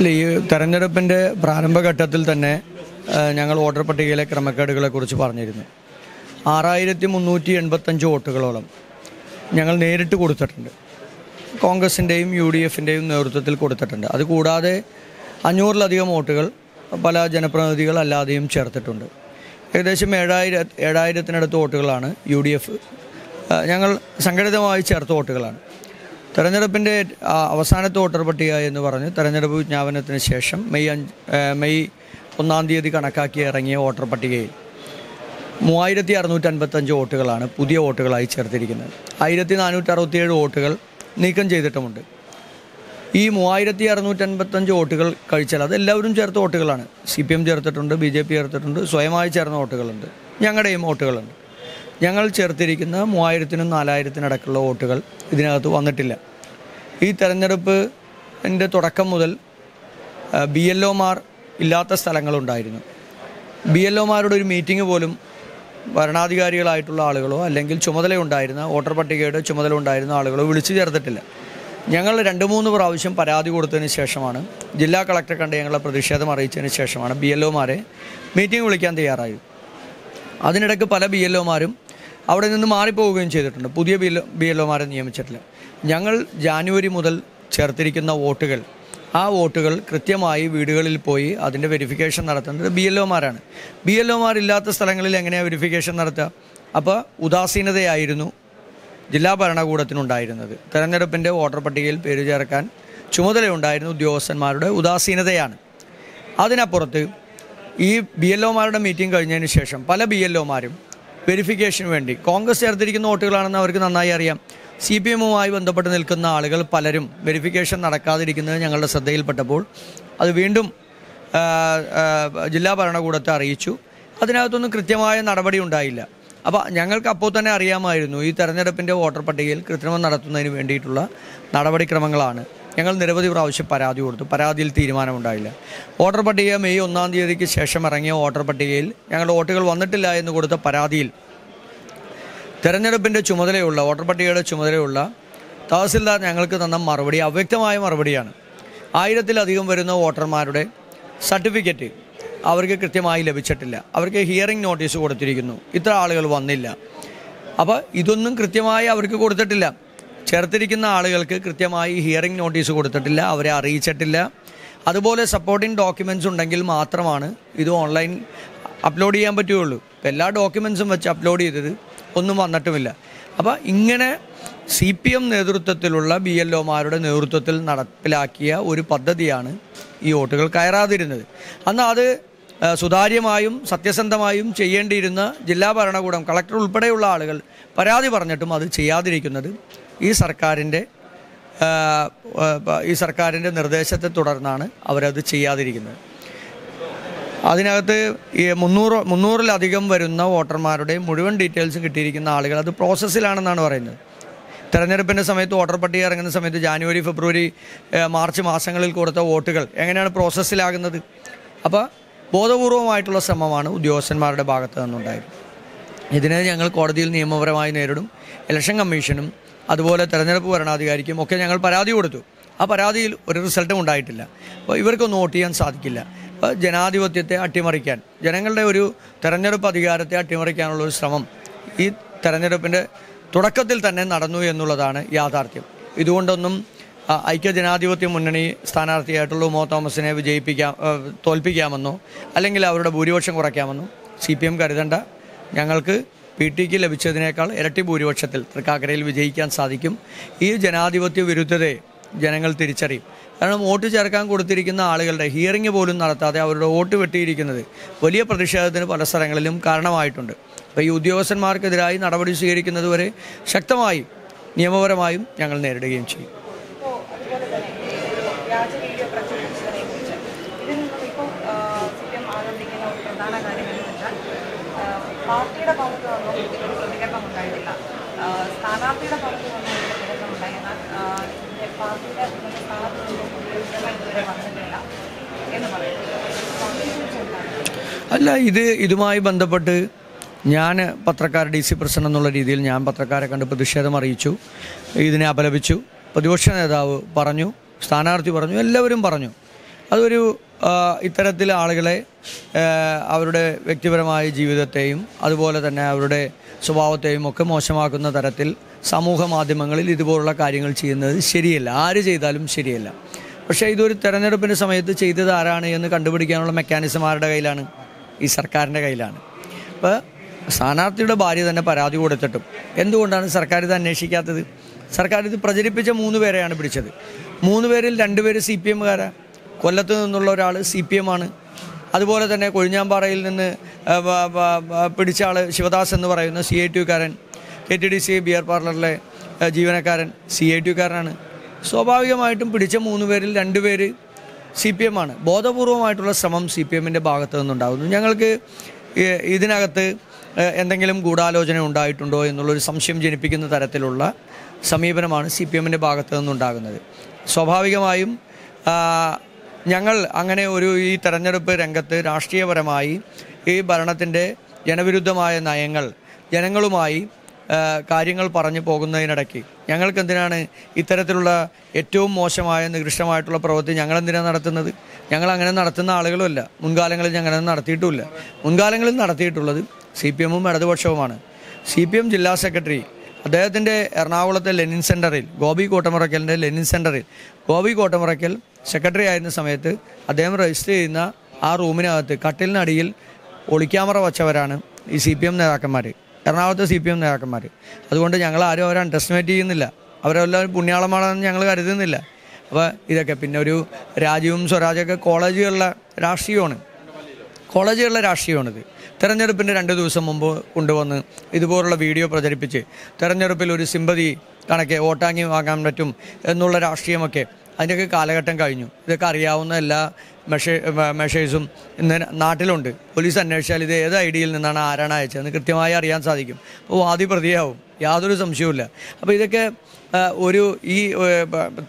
ഇല്ല, ഈ തെരഞ്ഞെടുപ്പിന്റെ പ്രാരംഭഘട്ടത്തിൽ തന്നെ ഞങ്ങൾ വോട്ടർ പട്ടികയിലെ ക്രമക്കേടുകളെ കുറിച്ച് പറഞ്ഞിരുന്നു. ആറായിരത്തി മുന്നൂറ്റി എൺപത്തഞ്ച് വോട്ടുകളോളം ഞങ്ങൾ നേരിട്ട് കൊടുത്തിട്ടുണ്ട്. കോൺഗ്രസിന്റെയും യു ഡി എഫിന്റെയും നേതൃത്വത്തിൽ കൊടുത്തിട്ടുണ്ട്. അതുകൂടാതെ അഞ്ഞൂറിലധികം വോട്ടുകൾ പല ജനപ്രതിനിധികൾ അല്ലാതെയും ചേർത്തിട്ടുണ്ട്. ഏകദേശം ഏഴായിര ഏഴായിരത്തിനടുത്ത് വോട്ടുകളാണ് യു ഡി എഫ് ഞങ്ങൾ സംഘടിതമായി ചേർത്ത വോട്ടുകളാണ്. തെരഞ്ഞെടുപ്പിന്റെ അവസാനത്തെ വോട്ടർ പട്ടിക എന്ന് പറഞ്ഞ് തെരഞ്ഞെടുപ്പ് വിജ്ഞാപനത്തിന് ശേഷം മെയ് അഞ്ച് മെയ് ഒന്നാം തീയതി കണക്കാക്കി ഇറങ്ങിയ വോട്ടർ പട്ടികയിൽ മൂവായിരത്തി അറുന്നൂറ്റി അൻപത്തഞ്ച് വോട്ടുകളാണ് പുതിയ വോട്ടുകളായി ചേർത്തിരിക്കുന്നത്. ആയിരത്തി നാനൂറ്റി അറുപത്തിയേഴ് വോട്ടുകൾ നീക്കം ചെയ്തിട്ടുമുണ്ട്. ഈ മൂവായിരത്തി അറുന്നൂറ്റി അൻപത്തഞ്ച് വോട്ടുകൾ കഴിച്ചാൽ അതെല്ലാവരും ചേർത്ത വോട്ടുകളാണ്. സി പി എം ചേർത്തിട്ടുണ്ട് ബി ജെ പി ചേർത്തിട്ടുണ്ട് സ്വയമായി ചേർന്ന വോട്ടുകളുണ്ട്. ഞങ്ങളുടെയും വോട്ടുകളുണ്ട്. ഞങ്ങൾ ചേർത്തിരിക്കുന്ന മൂവായിരത്തിനും നാലായിരത്തിനടക്കുള്ള വോട്ടുകൾ ഇതിനകത്ത് വന്നിട്ടില്ല. ഈ തെരഞ്ഞെടുപ്പിന്റെ തുടക്കം മുതൽ ബി എൽ ഒമാർ ഇല്ലാത്ത സ്ഥലങ്ങളുണ്ടായിരുന്നു. ബി എൽ ഒമാരുടെ ഒരു മീറ്റിംഗ് പോലും ഭരണാധികാരികളായിട്ടുള്ള ആളുകളോ അല്ലെങ്കിൽ ചുമതലയുണ്ടായിരുന്ന വോട്ടർ പട്ടികയുടെ ചുമതല ഉണ്ടായിരുന്ന ആളുകളോ വിളിച്ചു ചേർത്തിട്ടില്ല. ഞങ്ങൾ രണ്ട് മൂന്ന് പ്രാവശ്യം പരാതി കൊടുത്തതിന് ശേഷമാണ് ജില്ലാ കളക്ടർ കണ്ട് ഞങ്ങളെ പ്രതിഷേധം അറിയിച്ചതിന് ശേഷമാണ് ബി എൽ ഒമാരെ മീറ്റിംഗ് വിളിക്കാൻ തയ്യാറായത്. അതിനിടയ്ക്ക് പല ബി എൽ ഒമാരും അവിടെ നിന്ന് മാറിപ്പോവുകയും ചെയ്തിട്ടുണ്ട്. പുതിയ ബി എൽ ബി എൽ ഒമാരെ നിയമിച്ചിട്ടില്ല. ഞങ്ങൾ ജാനുവരി മുതൽ ചേർത്തിരിക്കുന്ന വോട്ടുകൾ ആ വോട്ടുകൾ കൃത്യമായി വീടുകളിൽ പോയി അതിന്റെ വെരിഫിക്കേഷൻ നടത്തുന്നത് ബി എൽ ഒമാരാണ് ബി എൽ ഒമാരില്ലാത്ത സ്ഥലങ്ങളിൽ എങ്ങനെയാണ് വെരിഫിക്കേഷൻ നടത്തുക? അപ്പോൾ ഉദാസീനതയായിരുന്നു ജില്ലാ ഭരണകൂടത്തിനുണ്ടായിരുന്നത്. തെരഞ്ഞെടുപ്പിന്റെ വോട്ടർ പട്ടികയിൽ പേര് ചേർക്കാൻ ചുമതലയുണ്ടായിരുന്നു ഉദ്യോഗസ്ഥന്മാരുടെ ഉദാസീനതയാണ്. അതിനപ്പുറത്ത് ഈ ബി എൽ ഒമാരുടെ മീറ്റിംഗ് കഴിഞ്ഞതിന് ശേഷം പല ബി എൽ ഒമാരും വെരിഫിക്കേഷന് വേണ്ടി. കോൺഗ്രസ് ചേർത്തിരിക്കുന്ന വോട്ടുകളാണെന്ന് അവർക്ക് നന്നായി അറിയാം. സി പി എമ്മുമായി ബന്ധപ്പെട്ട് നിൽക്കുന്ന ആളുകൾ പലരും വെരിഫിക്കേഷൻ നടക്കാതിരിക്കുന്നത് ഞങ്ങളുടെ ശ്രദ്ധയിൽപ്പെട്ടപ്പോൾ അത് വീണ്ടും ജില്ലാ ഭരണകൂടത്തെ അറിയിച്ചു. അതിനകത്തൊന്നും കൃത്യമായ നടപടി ഉണ്ടായില്ല. അപ്പോൾ ഞങ്ങൾക്ക് അപ്പോൾ തന്നെ അറിയാമായിരുന്നു ഈ തെരഞ്ഞെടുപ്പിന്റെ വോട്ടർ പട്ടികയിൽ കൃത്രിമം നടത്തുന്നതിന് വേണ്ടിയിട്ടുള്ള നടപടിക്രമങ്ങളാണ്. ഞങ്ങൾ നിരവധി പ്രാവശ്യം പരാതി കൊടുത്തു. പരാതിയിൽ തീരുമാനമുണ്ടായില്ല. വോട്ടർ പട്ടിക മെയ് ഒന്നാം തീയതിക്ക് ശേഷം ഇറങ്ങിയ വോട്ടർ പട്ടികയിൽ ഞങ്ങളുടെ വോട്ടുകൾ വന്നിട്ടില്ല എന്ന് കൊടുത്ത പരാതിയിൽ തെരഞ്ഞെടുപ്പിന്റെ ചുമതലയുള്ള വോട്ടർ പട്ടികയുടെ ചുമതലയുള്ള തഹസിൽദാർ ഞങ്ങൾക്ക് തന്ന മറുപടി അവ്യക്തമായ മറുപടിയാണ്. ആയിരത്തിലധികം വരുന്ന വോട്ടർമാരുടെ സർട്ടിഫിക്കറ്റ് അവർക്ക് കൃത്യമായി ലഭിച്ചിട്ടില്ല. അവർക്ക് ഹിയറിംഗ് നോട്ടീസ് കൊടുത്തിരിക്കുന്നു. ഇത്ര ആളുകൾ വന്നില്ല. അപ്പോൾ ഇതൊന്നും കൃത്യമായി അവർക്ക് കൊടുത്തിട്ടില്ല. ചേർത്തിരിക്കുന്ന ആളുകൾക്ക് കൃത്യമായി ഹിയറിംഗ് നോട്ടീസ് കൊടുത്തിട്ടില്ല അവരെ അറിയിച്ചിട്ടില്ല. അതുപോലെ സപ്പോർട്ടിംഗ് ഡോക്യുമെന്റ്സ് ഉണ്ടെങ്കിൽ മാത്രമാണ് ഇത് ഓൺലൈൻ അപ്ലോഡ് ചെയ്യാൻ പറ്റുകയുള്ളൂ. എല്ലാ ഡോക്യുമെൻസും വെച്ച് അപ്ലോഡ് ചെയ്തത് ഒന്നും വന്നിട്ടുമില്ല. അപ്പോൾ ഇങ്ങനെ സി പി എം നേതൃത്വത്തിലുള്ള ബി എൽ ഒമാരുടെ നേതൃത്വത്തിൽ നടപ്പിലാക്കിയ ഒരു പദ്ധതിയാണ് ഈ വോട്ടുകൾ കയറാതിരുന്നത്. അന്ന് അത് സുതാര്യമായും സത്യസന്ധമായും ചെയ്യേണ്ടിയിരുന്ന ജില്ലാ ഭരണകൂടം കളക്ടർ ഉൾപ്പെടെയുള്ള ആളുകൾ പരാതി പറഞ്ഞിട്ടും അത് ചെയ്യാതിരിക്കുന്നത് ഈ സർക്കാരിന്റെ ഈ സർക്കാരിന്റെ നിർദ്ദേശത്തെ തുടർന്നാണ് അവരത് ചെയ്യാതിരിക്കുന്നത്. അതിനകത്ത് ഈ മുന്നൂറ് മുന്നൂറിലധികം വരുന്ന വോട്ടർമാരുടെ മുഴുവൻ ഡീറ്റെയിൽസ് കിട്ടിയിരിക്കുന്ന ആളുകൾ അത് പ്രോസസ്സിലാണെന്നാണ് പറയുന്നത്. തെരഞ്ഞെടുപ്പിന്റെ സമയത്ത് വോട്ടർ പട്ടിക ഇറങ്ങുന്ന സമയത്ത് ജാനുവരി ഫെബ്രുവരി മാർച്ച് മാസങ്ങളിൽ കൊടുത്ത വോട്ടുകൾ എങ്ങനെയാണ് പ്രോസസ്സിലാകുന്നത്? അപ്പോൾ ബോധപൂർവമായിട്ടുള്ള ശ്രമമാണ് ഉദ്യോഗസ്ഥന്മാരുടെ ഭാഗത്ത് നിന്നുണ്ടായത്. ഇതിനെ ഞങ്ങൾ കോടതിയിൽ നിയമപരമായി നേരിടും. ഇലക്ഷൻ കമ്മീഷനും അതുപോലെ തെരഞ്ഞെടുപ്പ് ഭരണാധികാരിക്കും ഒക്കെ ഞങ്ങൾ പരാതി കൊടുത്തു. ആ പരാതിയിൽ ഒരു റിസൾട്ടും ഉണ്ടായിട്ടില്ല. അപ്പോൾ ഇവർക്കൊന്നും വോട്ട് ചെയ്യാൻ സാധിക്കില്ല. ജനാധിപത്യത്തെ അട്ടിമറിക്കാൻ ജനങ്ങളുടെ ഒരു തെരഞ്ഞെടുപ്പ് അധികാരത്തെ അട്ടിമറിക്കാനുള്ള ഒരു ശ്രമം ഈ തെരഞ്ഞെടുപ്പിന്റെ തുടക്കത്തിൽ തന്നെ നടന്നു എന്നുള്ളതാണ് യാഥാർത്ഥ്യം. ഇതുകൊണ്ടൊന്നും ഐക്യജനാധിപത്യ ഐക്യ ജനാധിപത്യ മുന്നണി സ്ഥാനാർത്ഥിയായിട്ടുള്ള ഉമോ തോമസിനെ വിജയിപ്പിക്കാം തോൽപ്പിക്കാമെന്നോ അല്ലെങ്കിൽ അവരുടെ ഭൂരിപക്ഷം കുറയ്ക്കാമെന്നോ സി പി എം കരുതണ്ട. ഞങ്ങൾക്ക് പി ടിക്ക് ലഭിച്ചതിനേക്കാൾ ഇരട്ടി ഭൂരിപക്ഷത്തിൽ തൃക്കാക്കരയിൽ വിജയിക്കാൻ സാധിക്കും. ഈ ജനാധിപത്യ വിരുദ്ധതയെ ജനങ്ങൾ തിരിച്ചറിയും. കാരണം വോട്ട് ചേർക്കാൻ കൊടുത്തിരിക്കുന്ന ആളുകളുടെ ഹിയറിംഗ് പോലും നടത്താതെ അവരുടെ വോട്ട് വെട്ടിയിരിക്കുന്നത് വലിയ പ്രതിഷേധത്തിന് പല സ്ഥലങ്ങളിലും കാരണമായിട്ടുണ്ട്. അപ്പോൾ ഈ ഉദ്യോഗസ്ഥന്മാർക്കെതിരായി നടപടി സ്വീകരിക്കുന്നതുവരെ ശക്തമായി നിയമപരമായും ഞങ്ങൾ നേരിടുകയും ചെയ്യും ഇപ്പോൾ അതുപോലെ തന്നെ ഈ ഒരു വ്യാജ വീഡിയോ പ്രചരിപ്പിച്ചതിനെ കുറിച്ച് ഇതിൽ നിന്നും ഇപ്പോൾ സി പി എം ആരോപിക്കുന്ന ഒരു പ്രധാന കാര്യം എന്ന് വെച്ചാൽ ആ, പാർട്ടിയുടെ ഭാഗത്ത് നിന്നും ഒരു പ്രതികരണം ഉണ്ടായിട്ടില്ല സ്ഥാനാർത്ഥിയുടെ ഭാഗത്ത് നിന്നും ഒരു പ്രതികരണം ഉണ്ടായി എന്നാൽ പാർട്ടിയുടെ വന്നിട്ടില്ല എന്ന് പറയുന്നു അപ്പോൾ അതിനെക്കുറിച്ച് എന്താണ് അല്ല ഇത് ഇതുമായി ബന്ധപ്പെട്ട് ഞാൻ പത്രക്കാർ ഡി സി പ്രസിഡന്റ് എന്നുള്ള രീതിയിൽ ഞാൻ പത്രക്കാരെ കണ്ട് പ്രതിഷേധം അറിയിച്ചു. ഇതിനെ അപലപിച്ചു. പ്രതിപക്ഷ നേതാവ് പറഞ്ഞു സ്ഥാനാർത്ഥി പറഞ്ഞു എല്ലാവരും പറഞ്ഞു. അതൊരു ഇത്തരത്തിൽ ആളുകളെ അവരുടെ വ്യക്തിപരമായ ജീവിതത്തെയും അതുപോലെ തന്നെ അവരുടെ സ്വഭാവത്തെയും ഒക്കെ മോശമാക്കുന്ന തരത്തിൽ സമൂഹ മാധ്യമങ്ങളിൽ ഇതുപോലുള്ള കാര്യങ്ങൾ ചെയ്യുന്നത് ശരിയല്ല. ആര് ചെയ്താലും ശരിയല്ല. പക്ഷേ ഇതൊരു തെരഞ്ഞെടുപ്പിന്റെ സമയത്ത് ചെയ്തത് ആരാണ് എന്ന് കണ്ടുപിടിക്കാനുള്ള മെക്കാനിസം ആരുടെ കയ്യിലാണ്? ഈ സർക്കാരിന്റെ കയ്യിലാണ്. അപ്പോൾ സ്ഥാനാർത്ഥിയുടെ ഭാര്യ തന്നെ പരാതി കൊടുത്തിട്ടും. എന്തുകൊണ്ടാണ് സർക്കാർ ഇത് അന്വേഷിക്കാത്തത്? സർക്കാർ ഇത് പ്രചരിപ്പിച്ച മൂന്ന് പേരെയാണ് പിടിച്ചത്. മൂന്ന് പേരിൽ രണ്ടുപേര് സി പി എമ്മുകാരാണ് കൊല്ലത്ത് നിന്നുള്ള ഒരാൾ സി പി എം ആണ്. അതുപോലെ തന്നെ കൊഴിഞ്ഞാമ്പാറയിൽ നിന്ന് പിടിച്ച ആൾ ശിവദാസ് എന്ന് പറയുന്ന C I ടിക്കാരൻ K T D C beer പാർലറിലെ ജീവനക്കാരൻ സി ഐ ടിക്കാരനാണ് സ്വാഭാവികമായിട്ടും പിടിച്ച മൂന്ന് പേരിൽ രണ്ടുപേര് സി പി എം ആണ്. ബോധപൂർവമായിട്ടുള്ള ശ്രമം സി പി എമ്മിന്റെ ഭാഗത്തു നിന്നുണ്ടാകുന്നു. ഞങ്ങൾക്ക് ഇതിനകത്ത് എന്തെങ്കിലും ഗൂഢാലോചന ഉണ്ടായിട്ടുണ്ടോ എന്നുള്ളൊരു സംശയം ജനിപ്പിക്കുന്ന തരത്തിലുള്ള സമീപനമാണ് സി പി എമ്മിന്റെ ഭാഗത്തു നിന്നുണ്ടാകുന്നത്. സ്വാഭാവികമായും ഞങ്ങൾ അങ്ങനെ ഒരു ഈ തെരഞ്ഞെടുപ്പ് രംഗത്ത് രാഷ്ട്രീയപരമായി ഈ ഭരണത്തിന്റെ ജനവിരുദ്ധമായ നയങ്ങൾ ജനങ്ങളുമായി കാര്യങ്ങൾ പറഞ്ഞു പോകുന്നതിനിടയ്ക്ക് ഞങ്ങൾക്ക് എന്തിനാണ് ഇത്തരത്തിലുള്ള ഏറ്റവും മോശമായ നികൃഷ്ടമായിട്ടുള്ള പ്രവൃത്തി ഞങ്ങൾ എന്തിനാണ് നടത്തുന്നത്? ഞങ്ങൾ അങ്ങനെ നടത്തുന്ന ആളുകളുമല്ല. മുൻകാലങ്ങളിൽ ഞങ്ങൾ നടത്തിയിട്ടുമില്ല. മുൻകാലങ്ങളിൽ നടത്തിയിട്ടുള്ളത് സി പി എമ്മും ഇടതുപക്ഷവുമാണ്. സി പി എം ജില്ലാ സെക്രട്ടറി അദ്ദേഹത്തിന്റെ എറണാകുളത്തെ ലെനിൻ സെന്ററിൽ ഗോപി കോട്ടമുറയ്ക്കലിന്റെ ലെനിൻ സെന്ററിൽ ഗോപി കോട്ടമുറയ്ക്കൽ സെക്രട്ടറി ആയിരുന്ന സമയത്ത് അദ്ദേഹം രജിസ്റ്റർ ചെയ്യുന്ന ആ റൂമിനകത്ത് കട്ടിലിനടിയിൽ ഒളിക്യാമറ വച്ചവരാണ് ഈ സി പി എം നേതാക്കന്മാർ എറണാകുളത്തെ സി പി എം നേതാക്കന്മാർ അതുകൊണ്ട് ഞങ്ങൾ ആരും അവരെ അണ്ടർസ്റ്റിമേറ്റ് ചെയ്യുന്നില്ല. അവരെല്ലാവരും പുണ്യാളമാണെന്ന് ഞങ്ങൾ കരുതുന്നില്ല. അപ്പോൾ ഇതൊക്കെ പിന്നെ ഒരു രാജ്യവും സ്വരാജൊക്കെ കോളേജുകളിലെ രാഷ്ട്രീയമാണ്. കോളേജുകളിലെ രാഷ്ട്രീയമാണിത്. തെരഞ്ഞെടുപ്പിന്റെ രണ്ട് ദിവസം മുമ്പ് കൊണ്ടുവന്ന് ഇതുപോലുള്ള വീഡിയോ പ്രചരിപ്പിച്ച് തെരഞ്ഞെടുപ്പിൽ ഒരു സിമ്പതി കണക്കെ വോട്ടാങ്ങി വാങ്ങാൻ പറ്റും എന്നുള്ള രാഷ്ട്രീയമൊക്കെ അതിന്റെയൊക്കെ കാലഘട്ടം കഴിഞ്ഞു. ഇതൊക്കെ അറിയാവുന്ന എല്ലാ മെഷേ മെഷേഴ്സും ഇന്ന് നാട്ടിലുണ്ട്. പോലീസ് അന്വേഷിച്ചാൽ ഇത് ഏത് ഐ ഡിയിൽ നിന്നാണ് ആരാണ് അയച്ചതെന്ന് കൃത്യമായി അറിയാൻ സാധിക്കും. അപ്പോൾ വാദി പ്രതിയാവും. യാതൊരു സംശയവുമില്ല. അപ്പോൾ ഇതൊക്കെ ഒരു ഈ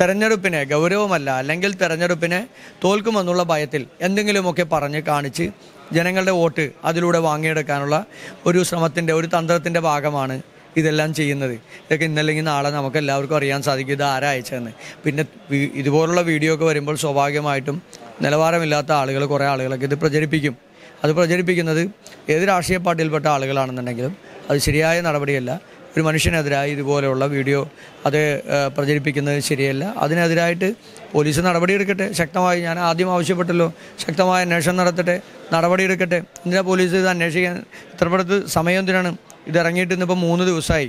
തെരഞ്ഞെടുപ്പിനെ ഗൗരവമല്ല അല്ലെങ്കിൽ തെരഞ്ഞെടുപ്പിനെ തോൽക്കുമെന്നുള്ള ഭയത്തിൽ എന്തെങ്കിലുമൊക്കെ പറഞ്ഞ് കാണിച്ച് ജനങ്ങളുടെ വോട്ട് അതിലൂടെ വാങ്ങിയെടുക്കാനുള്ള ഒരു ശ്രമത്തിന്റെ ഒരു തന്ത്രത്തിന്റെ ഭാഗമാണ് ഇതെല്ലാം ചെയ്യുന്നത്. ഇതൊക്കെ ഇന്നല്ലെങ്കിൽ നാളെ നമുക്ക് എല്ലാവർക്കും അറിയാൻ സാധിക്കും ഇത് ആരാ അയച്ചതെന്ന്. പിന്നെ ഇതുപോലുള്ള വീഡിയോ ഒക്കെ വരുമ്പോൾ സ്വാഭാവികമായിട്ടും നിലവാരമില്ലാത്ത ആളുകൾ കുറേ ആളുകളൊക്കെ ഇത് പ്രചരിപ്പിക്കും. അത് പ്രചരിപ്പിക്കുന്നത് ഏത് രാഷ്ട്രീയ പാർട്ടിയിൽപ്പെട്ട ആളുകളാണെന്നുണ്ടെങ്കിലും അത് ശരിയായ നടപടിയല്ല. ഒരു മനുഷ്യനെതിരായി ഇതുപോലെയുള്ള വീഡിയോ അത് പ്രചരിപ്പിക്കുന്നത് ശരിയല്ല. അതിനെതിരായിട്ട് പോലീസ് നടപടിയെടുക്കട്ടെ. ശക്തമായി ഞാൻ ആദ്യം ആവശ്യപ്പെട്ടല്ലോ. ശക്തമായ അന്വേഷണം നടത്തട്ടെ. നടപടിയെടുക്കട്ടെ. എന്തിനാ പോലീസ് ഇത് അന്വേഷിക്കാൻ? ഇത്രപ്പെടുത്ത് സമയം എന്തിനാണ്? ഇത് ഇറങ്ങിയിട്ട് ഇന്നിപ്പോൾ മൂന്ന് ദിവസമായി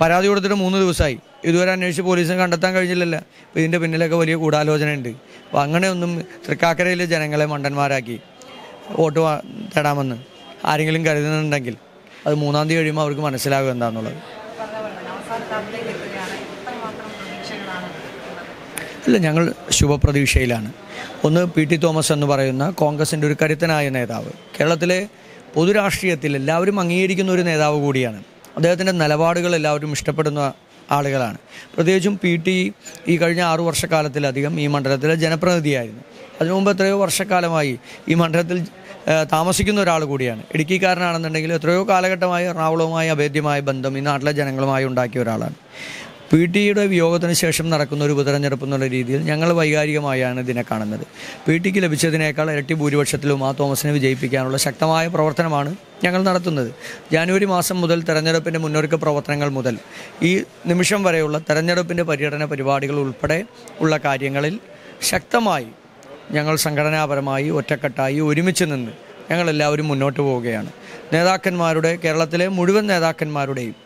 പരാതി കൊടുത്തിട്ട് മൂന്ന് ദിവസമായി ഇതുവരെ അന്വേഷിച്ച് പോലീസിനെ കണ്ടെത്താൻ കഴിഞ്ഞില്ലല്ലോ. അപ്പോൾ ഇതിന്റെ പിന്നിലൊക്കെ വലിയ ഗൂഢാലോചനയുണ്ട്. അപ്പോൾ അങ്ങനെയൊന്നും തൃക്കാക്കരയിലെ ജനങ്ങളെ മണ്ടന്മാരാക്കി വോട്ട് തേടാമെന്ന് ആരെങ്കിലും കരുതുന്നുണ്ടെങ്കിൽ അത് മൂന്നാം തീയതി കഴിയുമ്പോൾ അവർക്ക് മനസ്സിലാകും എന്താണെന്നുള്ളത് ഇല്ല ഞങ്ങൾ ശുഭപ്രതീക്ഷയിലാണ്. ഒന്ന് പി ടി തോമസ് എന്ന് പറയുന്ന കോൺഗ്രസിന്റെ ഒരു കരുത്തനായ നേതാവ്. കേരളത്തിലെ പൊതുരാഷ്ട്രീയത്തിൽ എല്ലാവരും അംഗീകരിക്കുന്ന ഒരു നേതാവ് കൂടിയാണ്. അദ്ദേഹത്തിന്റെ നിലപാടുകൾ എല്ലാവരും ഇഷ്ടപ്പെടുന്ന ആളുകളാണ്. പ്രത്യേകിച്ചും പി ടി ഈ കഴിഞ്ഞ ആറു വർഷക്കാലത്തിലധികം ഈ മണ്ഡലത്തിലെ ജനപ്രതിനിധിയായിരുന്നു. അതിനു മുമ്പ് എത്രയോ വർഷക്കാലമായി ഈ മണ്ഡലത്തിൽ താമസിക്കുന്ന ഒരാൾ കൂടിയാണ്. ഇടുക്കിക്കാരനാണെന്നുണ്ടെങ്കിൽ എത്രയോ കാലഘട്ടമായി എറണാകുളവുമായി അഭേദ്യമായ ബന്ധം ഈ നാട്ടിലെ ജനങ്ങളുമായി ഉണ്ടാക്കിയ ഒരാളാണ്. പി ടിയുടെ വിയോഗത്തിന് ശേഷം നടക്കുന്ന ഒരു ഉപതെരഞ്ഞെടുപ്പ് എന്നുള്ള രീതിയിൽ ഞങ്ങൾ വൈകാരികമായാണ് ഇതിനെ കാണുന്നത്. പി ടിക്ക് ലഭിച്ചതിനേക്കാൾ ഇരട്ടി ഭൂരിപക്ഷത്തിലും ആ തോമസിനെ വിജയിപ്പിക്കാനുള്ള ശക്തമായ പ്രവർത്തനമാണ് ഞങ്ങൾ നടത്തുന്നത്. ജാനുവരി മാസം മുതൽ തെരഞ്ഞെടുപ്പിന്റെ മുന്നൊരുക്ക പ്രവർത്തനങ്ങൾ മുതൽ ഈ നിമിഷം വരെയുള്ള തെരഞ്ഞെടുപ്പിന്റെ പര്യടന പരിപാടികൾ ഉൾപ്പെടെ ഉള്ള കാര്യങ്ങളിൽ ശക്തമായി ഞങ്ങൾ സംഘടനാപരമായി ഒറ്റക്കെട്ടായി ഒരുമിച്ച് നിന്ന് ഞങ്ങളെല്ലാവരും മുന്നോട്ട് പോവുകയാണ്. നേതാക്കന്മാരുടെ കേരളത്തിലെ മുഴുവൻ നേതാക്കന്മാരുടെയും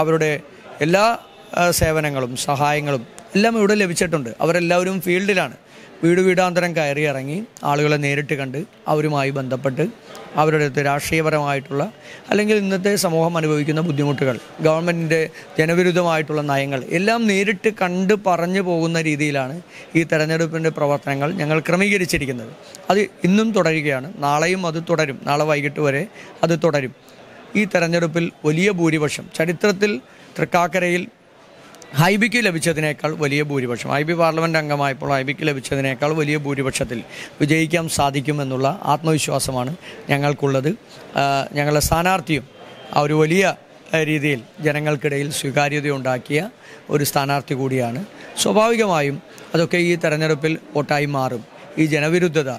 അവരുടെ എല്ലാ സേവനങ്ങളും സഹായങ്ങളും എല്ലാം ഇവിടെ ലഭിച്ചിട്ടുണ്ട്. അവരെല്ലാവരും ഫീൽഡിലാണ്. വീട് വീടാന്തരം കയറി ഇറങ്ങി ആളുകളെ നേരിട്ട് കണ്ട് അവരുമായി ബന്ധപ്പെട്ട് അവരുടെ അടുത്ത് രാഷ്ട്രീയപരമായിട്ടുള്ള അല്ലെങ്കിൽ ഇന്നത്തെ സമൂഹം അനുഭവിക്കുന്ന ബുദ്ധിമുട്ടുകൾ ഗവൺമെന്റിന്റെ ജനവിരുദ്ധമായിട്ടുള്ള നയങ്ങൾ എല്ലാം നേരിട്ട് കണ്ട് പറഞ്ഞു പോകുന്ന രീതിയിലാണ് ഈ തെരഞ്ഞെടുപ്പിന്റെ പ്രവർത്തനങ്ങൾ ഞങ്ങൾ ക്രമീകരിച്ചിരിക്കുന്നത്. അത് ഇന്നും തുടരുകയാണ്. നാളെയും അത് തുടരും. നാളെ വൈകിട്ട് വരെ അത് തുടരും. ഈ തെരഞ്ഞെടുപ്പിൽ വലിയ ഭൂരിപക്ഷം ചരിത്രത്തിൽ തൃക്കാക്കരയിൽ ഹൈബിക്ക് ലഭിച്ചതിനേക്കാൾ വലിയ ഭൂരിപക്ഷം. ഐ ബി പാർലമെന്റ് അംഗമായപ്പോൾ ഹൈബിക്ക് ലഭിച്ചതിനേക്കാൾ വലിയ ഭൂരിപക്ഷത്തിൽ വിജയിക്കാൻ സാധിക്കുമെന്നുള്ള ആത്മവിശ്വാസമാണ് ഞങ്ങൾക്കുള്ളത്. ഞങ്ങളുടെ സ്ഥാനാർത്ഥിയും ഒരു വലിയ രീതിയിൽ ജനങ്ങൾക്കിടയിൽ സ്വീകാര്യത ഉണ്ടാക്കിയ ഒരു സ്ഥാനാർത്ഥി കൂടിയാണ്. സ്വാഭാവികമായും അതൊക്കെ ഈ തെരഞ്ഞെടുപ്പിൽ വോട്ടായി മാറും. ഈ ജനവിരുദ്ധത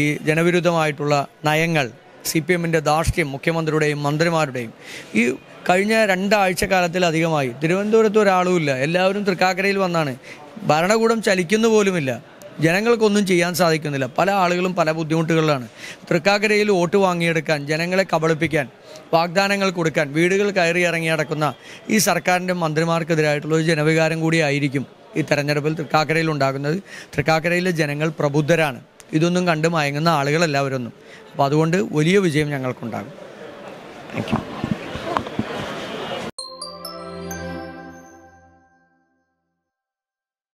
ഈ ജനവിരുദ്ധമായിട്ടുള്ള നയങ്ങൾ സി പി എമ്മിന്റെ ധാർഷ്ട്യം മുഖ്യമന്ത്രിയുടെയും മന്ത്രിമാരുടെയും ഈ കഴിഞ്ഞ രണ്ടാഴ്ച കാലത്തിലധികമായി തിരുവനന്തപുരത്ത് ഒരാളുമില്ല എല്ലാവരും തൃക്കാക്കരയിൽ വന്നാണ്. ഭരണകൂടം ചലിക്കുന്നു പോലുമില്ല. ജനങ്ങൾക്കൊന്നും ചെയ്യാൻ സാധിക്കുന്നില്ല. പല ആളുകളും പല ബുദ്ധിമുട്ടുകളിലാണ്. തൃക്കാക്കരയിൽ വോട്ട് വാങ്ങിയെടുക്കാൻ ജനങ്ങളെ കബളിപ്പിക്കാൻ വാഗ്ദാനങ്ങൾ കൊടുക്കാൻ വീടുകൾ കയറി ഇറങ്ങി നടക്കുന്ന ഈ സർക്കാരിന്റെ മന്ത്രിമാർക്കെതിരായിട്ടുള്ള ഒരു ജനവികാരം കൂടിയായിരിക്കും ഈ തെരഞ്ഞെടുപ്പിൽ തൃക്കാക്കരയിൽ ഉണ്ടാകുന്നത്. തൃക്കാക്കരയിലെ ജനങ്ങൾ പ്രബുദ്ധരാണ്. ഇതൊന്നും കണ്ട് മയങ്ങുന്ന ആളുകളല്ല അവരൊന്നും. അപ്പോൾ അതുകൊണ്ട് വലിയ വിജയം ഞങ്ങൾക്കുണ്ടാകും. Thank you